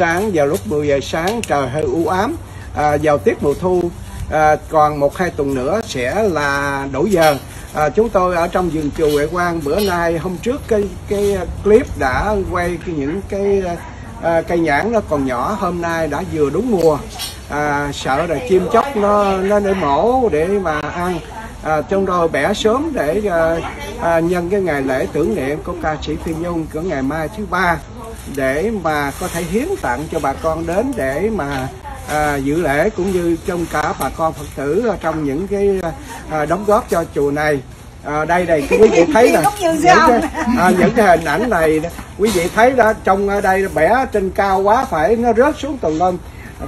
sáng vào lúc 10 giờ sáng trời hơi u ám. À, vào tiết mùa thu à, còn một hai tuần nữa sẽ là đổi giờ. À, chúng tôi ở trong vườn chùa Huệ Quang bữa nay hôm trước cái cái clip đã quay những cái à, cây nhãn nó còn nhỏ hôm nay đã vừa đúng mùa. À, sợ là chim chóc nó nó để mổ để mà ăn. À, trong rồi bẻ sớm để à, à, nhân cái ngày lễ tưởng niệm của ca sĩ Phi Nhung của ngày mai thứ ba để mà có thể hiến tặng cho bà con đến để mà à, dự lễ cũng như trong cả bà con phật tử trong những cái à, đóng góp cho chùa này. À, đây này quý vị thấy là những cái, à, những cái hình ảnh này quý vị thấy đó trong ở đây bẻ trên cao quá phải nó rớt xuống tầng lên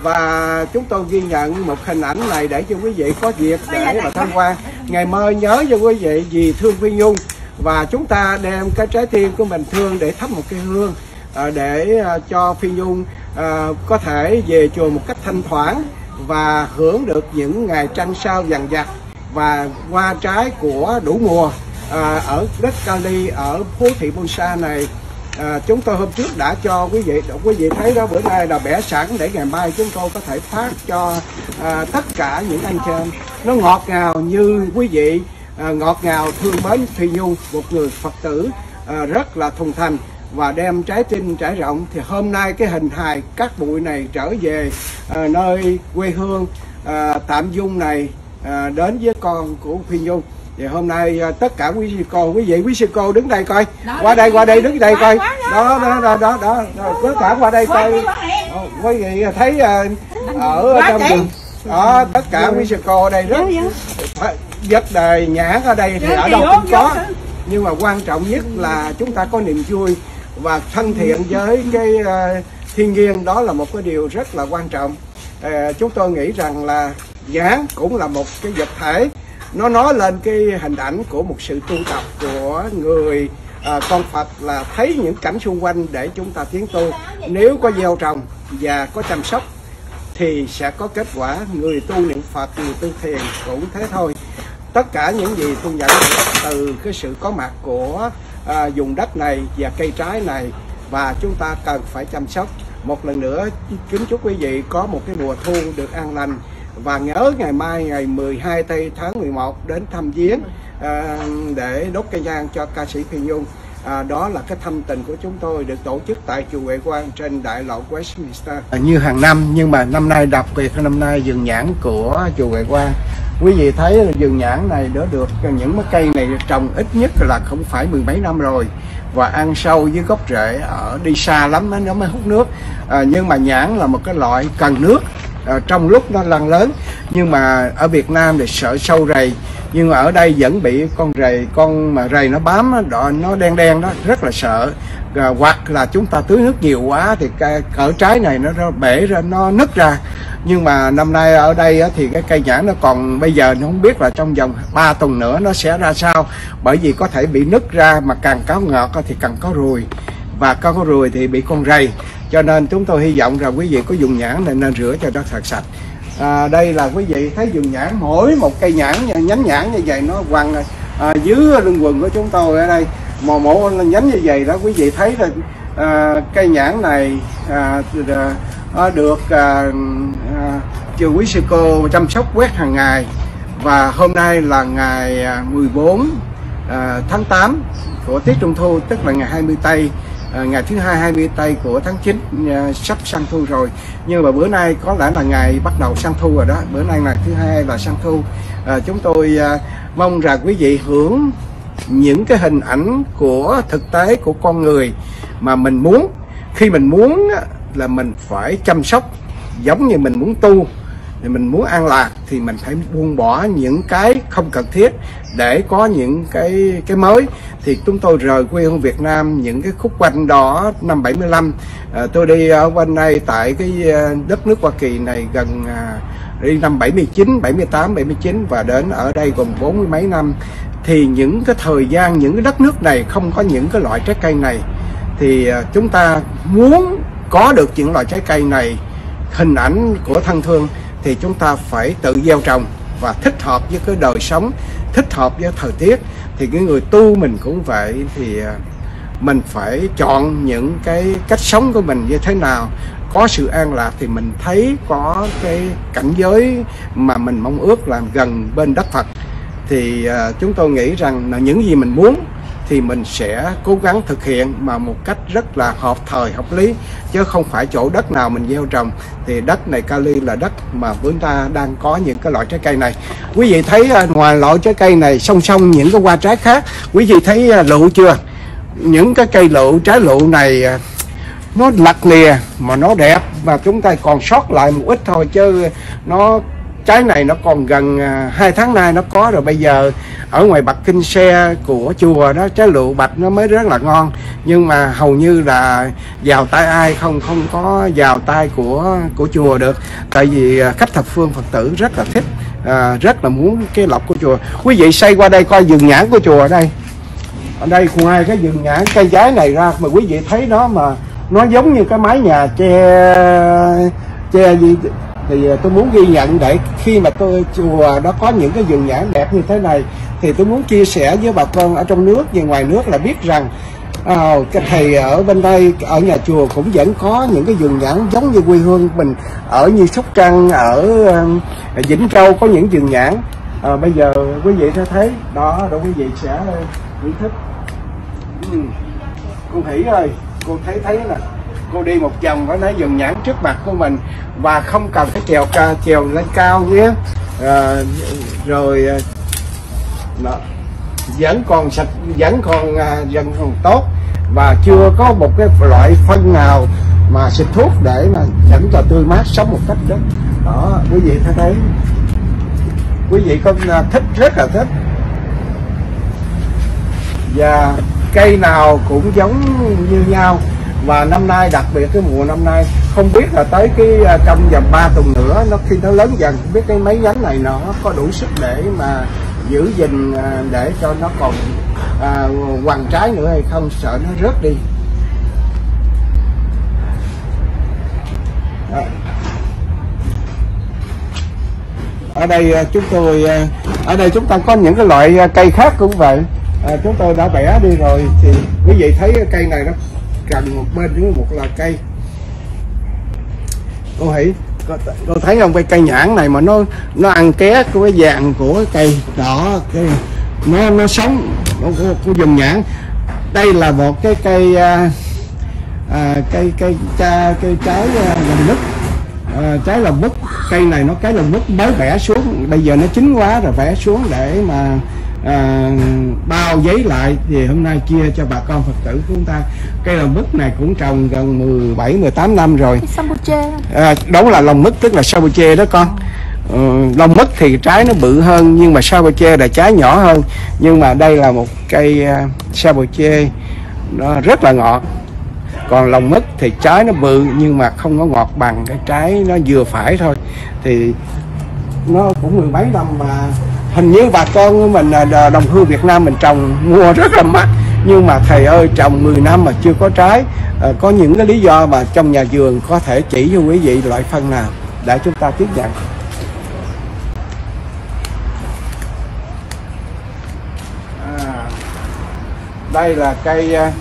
và chúng tôi ghi nhận một hình ảnh này để cho quý vị có dịp để mà tham quan. Ngày mai nhớ cho quý vị vì thương phi nhung. Và chúng ta đem cái trái tim của mình thương để thắp một cái hương. à, À, để à, cho phi nhung à, có thể về chùa một cách thanh thoảng và hưởng được những ngày trăng sao dằn dặt và hoa trái của đủ mùa à, ở đất Cali ở phố thị Bonsa này. À, chúng tôi hôm trước đã cho quý vị quý vị thấy đó bữa nay là bẻ sẵn để ngày mai chúng tôi có thể phát cho à, tất cả những anh chị em. Nó ngọt ngào như quý vị à, ngọt ngào thương mến phi nhung một người phật tử à, rất là thuần thành và đem trái tim trải rộng thì hôm nay cái hình hài các bụi này trở về à, nơi quê hương à, tạm dung này à, đến với con của phi nhung. Thì hôm nay tất cả quý sư cô quý vị quý sư cô đứng đây coi. Đó, qua đây qua đây đứng đây coi. đó đó đó đó đó, tất cả qua đây coi. quý vị thấy ở trong rừng đó tất cả quý sư cô ở đây rất vấn đề nhãn ở đây thì ở đâu cũng có. nhưng mà quan trọng nhất là chúng ta có niềm vui và thân thiện với cái uh, thiên nhiên đó là một cái điều rất là quan trọng. Uh, chúng tôi nghĩ rằng là nhãn cũng là một cái vật thể. Nó nói lên cái hình ảnh của một sự tu tập của người à, con Phật là thấy những cảnh xung quanh để chúng ta tiến tu. Nếu có gieo trồng và có chăm sóc thì sẽ có kết quả. Người tu niệm Phật người tu thiền cũng thế thôi. Tất cả những gì thu nhận từ cái sự có mặt của à, dùng đất này và cây trái này. Và chúng ta cần phải chăm sóc. Một lần nữa kính chúc quý vị có một cái mùa thu được an lành. Và nhớ ngày mai ngày 12 tây tháng 11 đến thăm viếng à, để đốt cây nhang cho ca sĩ Phi Nhung. À, đó là cái thăm tình của chúng tôi được tổ chức tại chùa Huệ Quang trên đại lộ Westminster. À, như hàng năm nhưng mà năm nay đặc biệt năm nay vườn nhãn của chùa Huệ Quang quý vị thấy là vườn nhãn này đã được những cái cây này trồng ít nhất là không phải mười mấy năm rồi. Và ăn sâu dưới gốc rễ ở đi xa lắm nó mới hút nước. À, nhưng mà nhãn là một cái loại cần nước à, trong lúc nó lăn lớn. Nhưng mà ở Việt Nam thì sợ sâu rầy. Nhưng mà ở đây vẫn bị con rầy con mà rầy nó bám đó, nó đen đen đó rất là sợ. À, hoặc là chúng ta tưới nước nhiều quá thì cái cỡ trái này nó, nó bể ra nó nứt ra nhưng mà năm nay ở đây thì cái cây nhãn nó còn bây giờ nó không biết là trong vòng 3 tuần nữa nó sẽ ra sao. Bởi vì có thể bị nứt ra mà càng có ngọt thì càng có ruồi. Và có có ruồi thì bị con rầy. Cho nên chúng tôi hy vọng rằng quý vị có dùng nhãn này nên rửa cho nó thật sạch. À, đây là quý vị thấy dùng nhãn mỗi một cây nhãn nhánh nhãn như vậy nó quăng à, dưới lưng quần của chúng tôi ở đây. Mà mỗi nhánh như vậy đó quý vị thấy là à, cây nhãn này à, à được à, À, chư quý sư cô chăm sóc quét hàng ngày. Và hôm nay là ngày à, 14 à, tháng 8 của tiết trung thu tức là ngày 20 tây à, ngày thứ hai 20 tây của tháng 9 à, sắp sang thu rồi. Nhưng mà bữa nay có lẽ là ngày bắt đầu sang thu rồi đó. Bữa nay là thứ hai là sang thu. À, chúng tôi à, mong rằng quý vị hưởng những cái hình ảnh của thực tế của con người mà mình muốn. Khi mình muốn là mình phải chăm sóc giống như mình muốn tu thì mình muốn an lạc thì mình phải buông bỏ những cái không cần thiết để có những cái cái mới. Thì chúng tôi rời quê hương Việt Nam những cái khúc quanh đó năm 75 à, tôi đi ở quanh đây tại cái à, đất nước Hoa Kỳ này gần à, đi năm 79 78 79 và đến ở đây gần bốn mươi mấy năm. Thì những cái thời gian những cái đất nước này không có những cái loại trái cây này. Thì à, chúng ta muốn có được những loại trái cây này hình ảnh của thân thương thì chúng ta phải tự gieo trồng và thích hợp với cái đời sống, thích hợp với thời tiết. Thì cái người tu mình cũng vậy thì à, mình phải chọn những cái cách sống của mình như thế nào. Có sự an lạc thì mình thấy có cái cảnh giới mà mình mong ước làm gần bên đất Phật. Thì à, chúng tôi nghĩ rằng là những gì mình muốn thì mình sẽ cố gắng thực hiện mà một cách rất là hợp thời, hợp lý, chứ không phải chỗ đất nào mình gieo trồng. Thì đất này kali là đất mà chúng ta đang có những cái loại trái cây này. Quý vị thấy à, ngoài loại trái cây này, song song những cái hoa trái khác, quý vị thấy à, lựu chưa? Những cái cây lựu, trái lựu này à, nó lặt lìa mà nó đẹp và chúng ta còn sót lại một ít thôi, chứ nó trái này nó còn gần à, hai tháng nay nó có rồi. Bây giờ ở ngoài bạc kinh xe của chùa đó trái lựu bạch nó mới rất là ngon. Nhưng mà hầu như là vào tay ai không không có vào tay của của chùa được. Tại vì à, khách thập phương phật tử rất là thích à, rất là muốn cái lọc của chùa. Quý vị xây qua đây coi vườn nhãn của chùa ở đây. Ở đây ngoài cái vườn nhãn cây trái này ra mà quý vị thấy nó mà nó giống như cái mái nhà che che gì thì ờ, tôi muốn ghi nhận để khi mà tôi chùa nó có những cái vườn nhãn đẹp như thế này thì tôi muốn chia sẻ với bà con ở trong nước và ngoài nước là biết rằng à, cái thầy ở bên đây ở nhà chùa cũng vẫn có những cái vườn nhãn giống như quê hương mình ở như sóc trăng ở uh, vĩnh châu có những vườn nhãn à, bây giờ quý vị sẽ thấy đó rồi quý vị sẽ thưởng thức ừ. cô hỷ ơi cô thấy thấy nè cô đi một vòng có nói dùng nhãn trước mặt của mình và không cần phải trèo ca trèo lên cao nhé. À, rồi ờ, đó, vẫn còn sạch vẫn còn à, vẫn còn tốt và chưa có một cái loại phân nào mà xịt thuốc để mà dẫn cho tươi mát sống một cách đó. Đó quý vị thấy quý vị có thích rất là thích. Và cây nào cũng giống như nhau và năm nay đặc biệt cái mùa năm nay không biết là tới cái à, trong vòng 3 tuần nữa nó khi nó lớn dần không biết cái mấy nhánh này nó có đủ sức để mà giữ gìn à, để cho nó còn à, hoàng trái nữa hay không sợ nó rớt đi Đó. ở đây à, chúng tôi ở đây chúng ta có những cái loại cây khác cũng vậy à, chúng tôi đã vẽ đi rồi thì quý vị thấy cây này nó cần một bên với một là cây. Cô hãy cô, thấy không? Cái cây nhãn này mà nó nó ăn ké của cái vàng của cái cây đỏ cây nó nó sống của, dùng nhãn. Đây là một cái cây à, à, cây cây cây, cây trái à, nứt à, trái là bút cây này nó cái là bút mới vẽ xuống. Bây giờ nó chín quá rồi vẽ xuống để mà à, bao giấy lại thì hôm nay chia cho bà con Phật tử của chúng ta. Cây lòng mứt này cũng trồng gần 17 18 năm rồi. À, đó là lòng mứt tức là sabuche đó con. Ừ, lòng mứt thì trái nó bự hơn nhưng mà sabuche là trái nhỏ hơn. Nhưng mà đây là một cây uh, sabuche nó rất là ngọt. Còn lòng mứt thì trái nó bự nhưng mà không có ngọt bằng cái trái nó vừa phải thôi. Thì nó cũng mười mấy năm mà hình như bà con của mình à, đồng hương Việt Nam mình trồng mua rất là mắc. Nhưng mà thầy ơi trồng 10 năm mà chưa có trái. À, có những cái lý do mà trong nhà vườn có thể chỉ cho quý vị loại phân nào để chúng ta tiếp nhận. À, đây là cây à,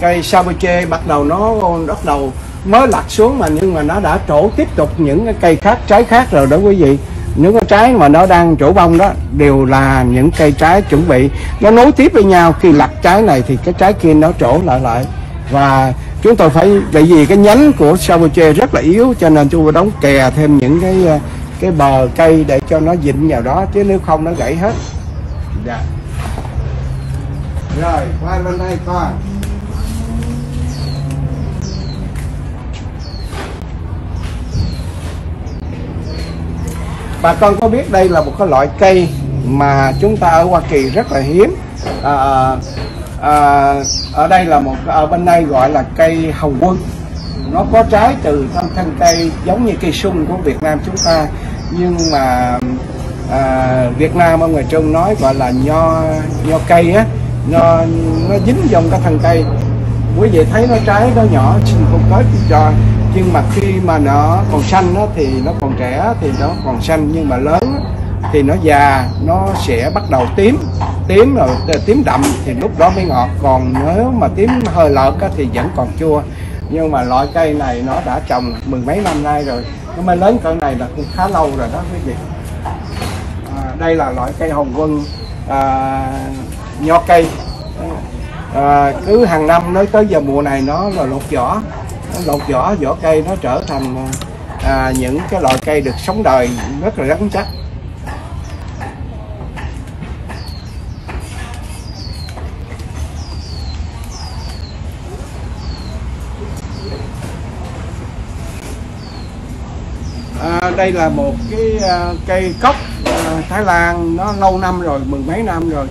cây sabuche. Bắt đầu nó bắt đầu mới lặt xuống mà nhưng mà nó đã trổ tiếp tục những cái cây khác trái khác rồi đó quý vị những cái trái mà nó đang chỗ bông đó, đều là những cây trái chuẩn bị. Nó nối tiếp với nhau, khi lặt trái này thì cái trái kia nó trổ lại lại. Và chúng tôi phải, tại vì cái nhánh của saboche rất là yếu, cho nên chúng tôi đóng kè thêm những cái ờ, cái bờ cây để cho nó dịnh vào đó, chứ nếu không nó gãy hết. Dạ. rồi, qua bên đây coi. Bà con có biết đây là một cái loại cây mà chúng ta ở Hoa Kỳ rất là hiếm. À, à, ở đây là một ở bên đây gọi là cây hồng quân. Nó có trái từ thân thân cây giống như cây sung của Việt Nam chúng ta nhưng mà à, Việt Nam ở ngoài Trung nói gọi là nho nho cây á nho nó dính trong cái thân cây. Quý vị thấy nó trái nó nhỏ xin không có cho nhưng mà khi mà nó còn xanh đó, thì nó còn trẻ thì nó còn xanh. Nhưng mà lớn thì nó già nó sẽ bắt đầu tím. Tím rồi ờ, tím đậm thì lúc đó mới ngọt. Còn nếu mà tím hơi lợt thì vẫn còn chua. Nhưng mà loại cây này nó đã trồng mười mấy năm nay rồi. Nó mới lớn cỡ này là cũng khá lâu rồi đó quý vị. À, đây là loại cây hồng quân à, nho cây. À, cứ hàng năm nói tới giờ mùa này nó là lột vỏ lột vỏ vỏ cây nó trở thành à, những cái loại cây được sống đời rất là rắn chắc. À, đây là một cái à, cây cốc à, Thái Lan nó lâu năm rồi mười mấy năm rồi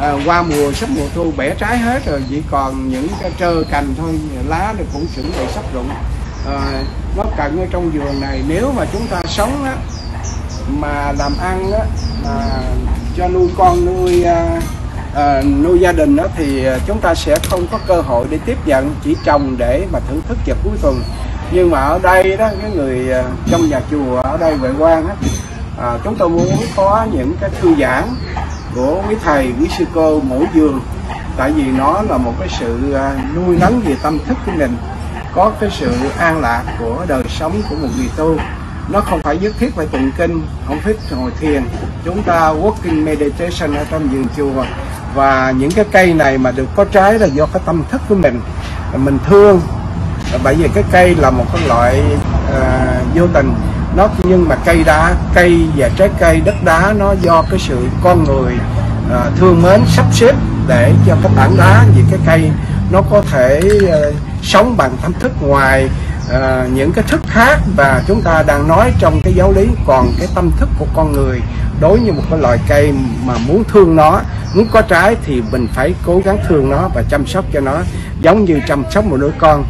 à, qua mùa sắp mùa thu bẻ trái hết rồi chỉ còn những cái trơ cành thôi lá thì cũng chuẩn bị sắp rụng. À, nó cận ở trong vườn này nếu mà chúng ta sống á, mà làm ăn á, mà cho nuôi con nuôi à, à, nuôi gia đình đó thì chúng ta sẽ không có cơ hội để tiếp nhận chỉ trồng để mà thưởng thức vào cuối tuần. Nhưng mà ở đây đó cái người à, trong nhà chùa ở đây về quan á à, chúng tôi muốn có những cái thư giãn của quý thầy quý sư cô mỗi giường tại vì nó là một cái sự à, nuôi nấng về tâm thức của mình có cái sự an lạc của đời sống của một người tu. Nó không phải nhất thiết phải tụng kinh không thích ngồi thiền. Chúng ta walking meditation ở trong vườn chùa. Và những cái cây này mà được có trái là do cái tâm thức của mình. Mình thương. Bởi vì cái cây là một cái loại uh, vô tình nó nhưng mà cây đá cây và trái cây đất đá nó do cái sự con người uh, thương mến sắp xếp để cho cái tảng đá. Những cái cây nó có thể uh, sống bằng tâm thức ngoài uh, những cái thức khác. Và chúng ta đang nói trong cái giáo lý còn cái tâm thức của con người đối như một cái loài cây mà muốn thương nó muốn có trái thì mình phải cố gắng thương nó và chăm sóc cho nó giống như chăm sóc một đứa con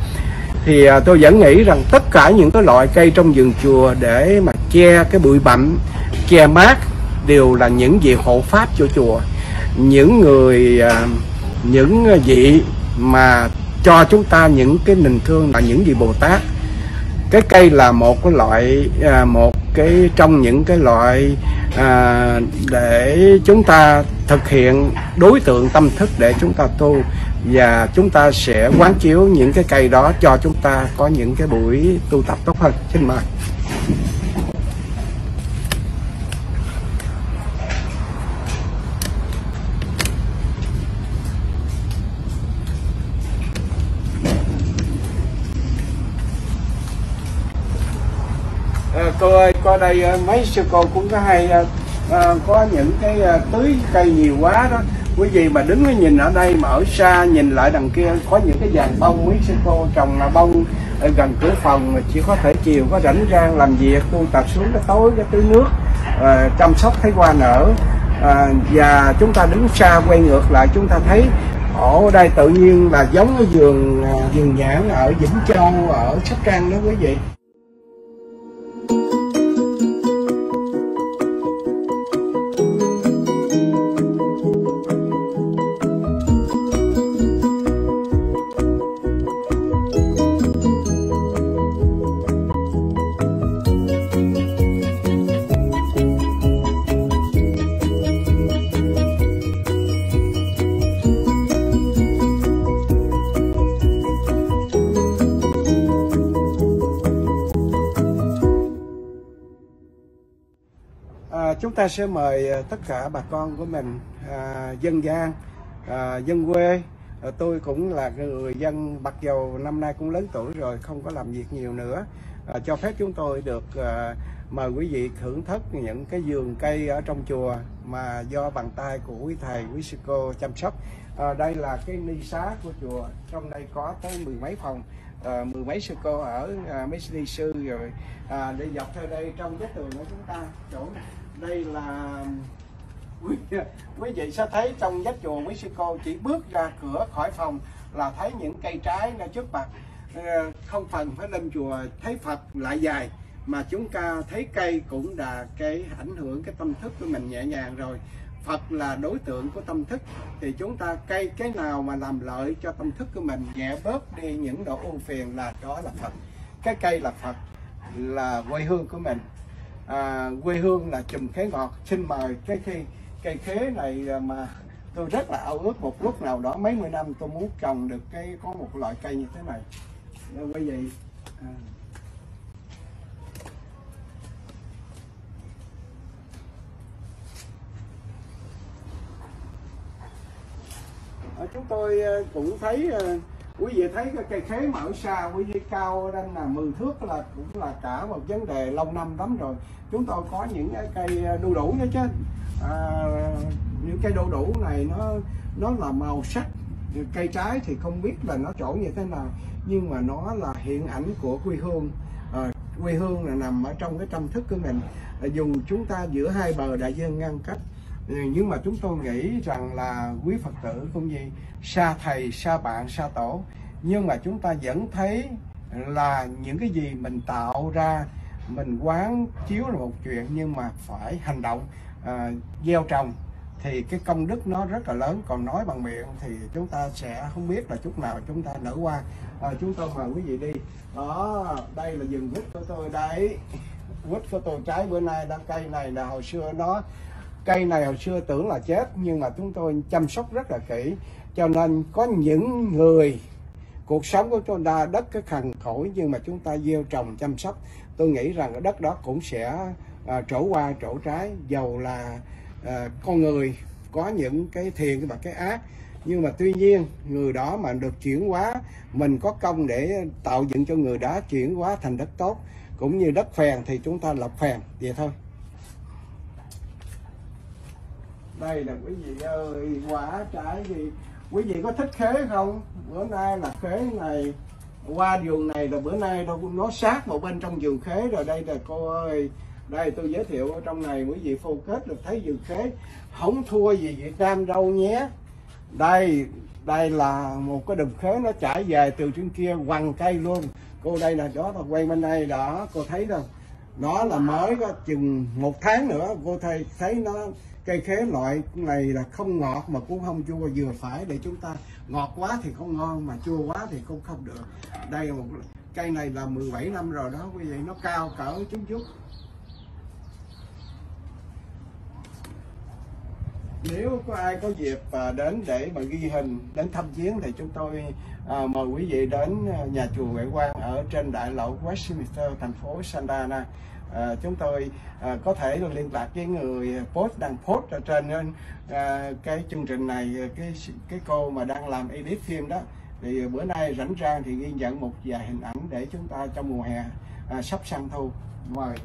thì à, tôi vẫn nghĩ rằng tất cả những cái loại cây trong vườn chùa để mà che cái bụi bặm che mát đều là những vị hộ pháp cho chùa. Những người à, những vị mà cho chúng ta những cái tình thương là những vị bồ tát. Cái cây là một cái loại à, một cái trong những cái loại à, để chúng ta thực hiện đối tượng tâm thức để chúng ta tu và chúng ta sẽ quán chiếu những cái cây đó cho chúng ta có những cái buổi tu tập tốt hơn. Xin mời. Ờ, cô ơi có đây ờ, mấy sư cô cũng có hay ờ, có những cái tưới cây nhiều quá đó quý vị mà đứng nhìn ở đây mà ở xa nhìn lại đằng kia có những cái dàn bông quý sinh cô trồng là bông ở gần cửa phòng mà chỉ có thể chiều có rảnh rang làm việc tu tập xuống cái tối cái tưới nước à, chăm sóc thấy hoa nở. À, và chúng ta đứng xa quay ngược lại chúng ta thấy ở đây tự nhiên là giống cái vườn ờ, vườn nhãn ở Vĩnh Châu ở Sóc Trăng đó quý vị. Ta sẽ mời ờ, tất cả bà con của mình à, dân gian à, dân quê. À, tôi cũng là người dân mặc dầu năm nay cũng lớn tuổi rồi không có làm việc nhiều nữa. À, cho phép chúng tôi được à, mời quý vị thưởng thức những cái vườn cây ở trong chùa mà do bàn tay của quý thầy quý sư cô chăm sóc. À, đây là cái ni xá của chùa trong đây có tới mười mấy phòng. À, mười mấy sư cô ở à, mấy ni sư rồi à, để dọc theo đây trong cái tường của chúng ta chỗ đây là quý, quý vị sẽ thấy trong vách chùa quý sư cô chỉ bước ra cửa khỏi phòng là thấy những cây trái ra trước mặt. Ờ, không cần phải lên chùa thấy Phật lại dài mà chúng ta thấy cây cũng là cái ảnh hưởng cái tâm thức của mình nhẹ nhàng rồi. Phật là đối tượng của tâm thức thì chúng ta cây cái nào mà làm lợi cho tâm thức của mình nhẹ bớt đi những độ ưu phiền là đó là Phật. Cái cây là Phật là quê hương của mình à, quê hương là chùm khế ngọt. Xin mời cái cây cây khế này mà tôi rất là ao ước một lúc nào đó mấy mươi năm tôi muốn trồng được cái có một loại cây như thế này. Rồi quý vị à. Chúng tôi à, cũng thấy à, quý vị thấy cái cây khế mà ở xa quý vị cao đang là 10 thước là cũng là cả một vấn đề lâu năm lắm rồi. Chúng tôi có những cái cây à, đu đủ nữa chứ. À, những cây đu đủ này nó nó là màu sắc. Cây trái thì không biết là nó trổ như thế nào nhưng mà nó là hiện ảnh của quê hương. À, quê hương là nằm ở trong cái tâm thức của mình. À, dùng chúng ta giữa hai bờ đại dương ngăn cách nhưng mà chúng tôi nghĩ rằng là quý phật tử cũng gì xa thầy xa bạn xa tổ nhưng mà chúng ta vẫn thấy là những cái gì mình tạo ra mình quán chiếu là một chuyện nhưng mà phải hành động à, gieo trồng thì cái công đức nó rất là lớn. Còn nói bằng miệng thì chúng ta sẽ không biết là chút nào chúng ta nở qua à, chúng tôi mời quý vị đi. Đó đây là vườn quýt của tôi đấy. Quýt của tôi trái bữa nay đang cây này là hồi xưa nó cây này hồi xưa tưởng là chết nhưng mà chúng tôi chăm sóc rất là kỹ. Cho nên có những người cuộc sống của chúng ta đất cái khằn khổ nhưng mà chúng ta gieo trồng chăm sóc. Tôi nghĩ rằng cái đất đó cũng sẽ à, trổ qua trổ trái. Dầu là à, con người có những cái thiện và cái ác nhưng mà tuy nhiên người đó mà được chuyển hóa mình có công để tạo dựng cho người đó chuyển hóa thành đất tốt. Cũng như đất phèn thì chúng ta lập phèn vậy thôi. Đây là quý vị ơi, quả trái gì quý vị có thích khế không? Bữa nay là khế này. Qua vườn này là bữa nay đâu, nó sát vào bên trong vườn khế rồi. Đây là cô ơi. Đây, tôi giới thiệu ở trong này, quý vị phô kết được thấy vườn khế. Không thua gì Việt Nam đâu nhé. Đây đây là một cái đùm khế nó trải về từ trên kia quằn cây luôn. Cô đây là đó là quay bên đây, đó, cô thấy đâu. Nó là mới có chừng một tháng nữa, cô thấy thấy nó cây khế loại này là không ngọt mà cũng không chua vừa phải để chúng ta ngọt quá thì không ngon mà chua quá thì cũng không được. Đây là một cây này là 17 năm rồi đó quý vị nó cao cỡ chút chút. Nếu có ai có dịp à, đến để mà ghi hình đến thăm viếng thì chúng tôi à, mời quý vị đến à, nhà chùa Huệ Quang ở trên đại lộ Westminster thành phố Santa Ana à, chúng tôi à, có thể là liên lạc với người post đang post ở trên à, cái chương trình này cái cái cô mà đang làm edit phim đó. Thì bữa nay rảnh rang thì ghi nhận một vài hình ảnh để chúng ta trong mùa hè à, sắp sang thu. Mời.